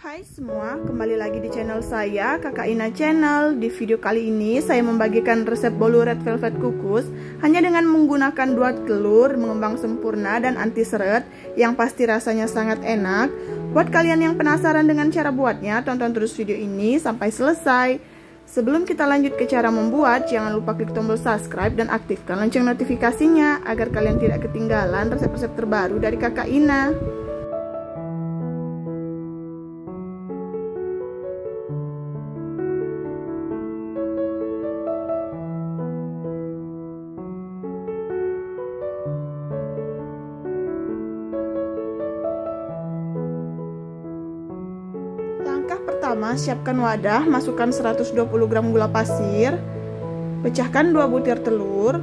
Hai semua, kembali lagi di channel saya, Kakak Ina Channel. Di video kali ini, saya membagikan resep bolu red velvet kukus hanya dengan menggunakan dua telur, mengembang sempurna dan anti seret, yang pasti rasanya sangat enak. Buat kalian yang penasaran dengan cara buatnya, tonton terus video ini sampai selesai. Sebelum kita lanjut ke cara membuat, jangan lupa klik tombol subscribe dan aktifkan lonceng notifikasinya agar kalian tidak ketinggalan resep-resep terbaru dari Kakak Ina. Pertama, siapkan wadah, masukkan 120 gram gula pasir, pecahkan 2 butir telur,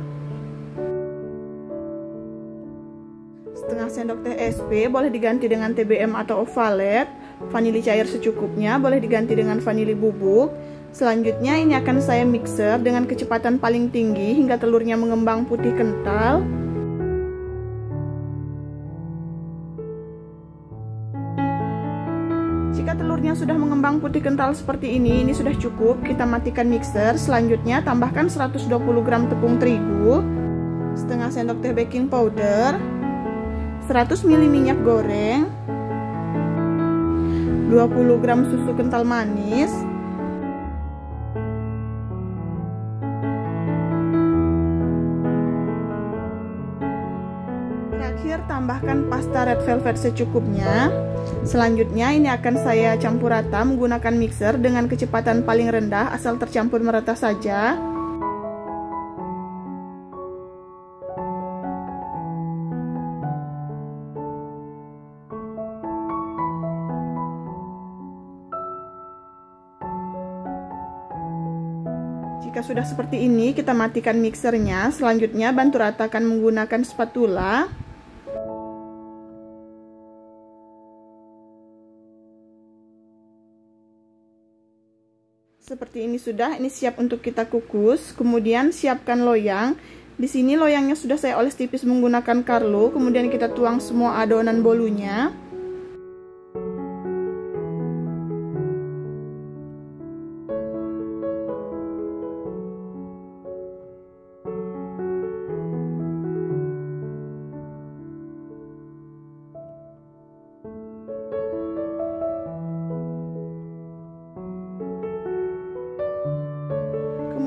setengah sendok teh SP, boleh diganti dengan TBM atau ovalet, vanili cair secukupnya, boleh diganti dengan vanili bubuk. Selanjutnya ini akan saya mixer dengan kecepatan paling tinggi hingga telurnya mengembang putih kental. Jika telurnya sudah mengembang putih kental seperti ini, ini sudah cukup. Kita matikan mixer. Selanjutnya tambahkan 120 gram tepung terigu, setengah sendok teh baking powder, 100 ml minyak goreng, 20 gram susu kental manis, Terakhir tambahkan pasta red velvet secukupnya. Selanjutnya ini akan saya campur rata menggunakan mixer dengan kecepatan paling rendah asal tercampur merata saja. Jika sudah seperti ini, kita matikan mixernya. Selanjutnya bantu ratakan menggunakan spatula. Seperti ini sudah, ini siap untuk kita kukus. Kemudian siapkan loyang. Di sini loyangnya sudah saya oles tipis menggunakan karlo. Kemudian kita tuang semua adonan bolunya.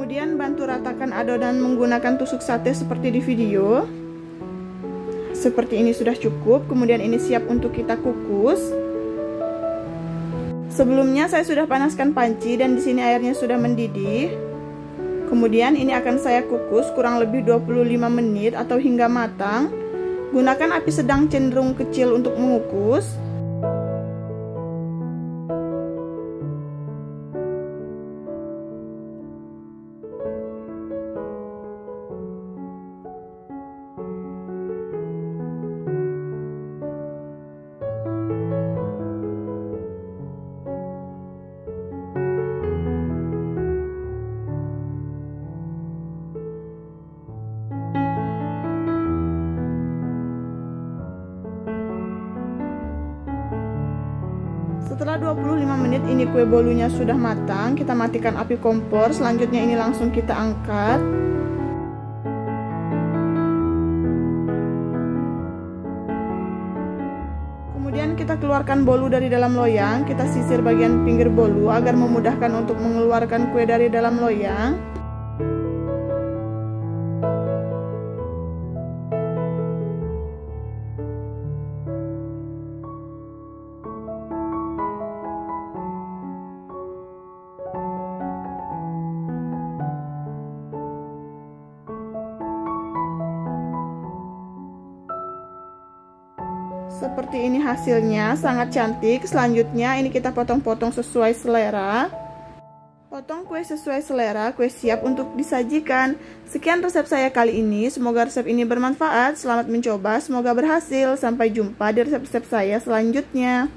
Kemudian bantu ratakan adonan menggunakan tusuk sate seperti di video. Seperti ini sudah cukup. Kemudian ini siap untuk kita kukus. Sebelumnya saya sudah panaskan panci dan di sini airnya sudah mendidih. Kemudian ini akan saya kukus kurang lebih 25 menit atau hingga matang. Gunakan api sedang cenderung kecil untuk mengukus. Setelah 25 menit ini kue bolunya sudah matang, kita matikan api kompor. Selanjutnya ini langsung kita angkat. Kemudian kita keluarkan bolu dari dalam loyang, kita sisir bagian pinggir bolu agar memudahkan untuk mengeluarkan kue dari dalam loyang. Seperti ini hasilnya, sangat cantik. Selanjutnya ini kita potong-potong sesuai selera. Potong kue sesuai selera, kue siap untuk disajikan. Sekian resep saya kali ini, semoga resep ini bermanfaat. Selamat mencoba, semoga berhasil. Sampai jumpa di resep-resep saya selanjutnya.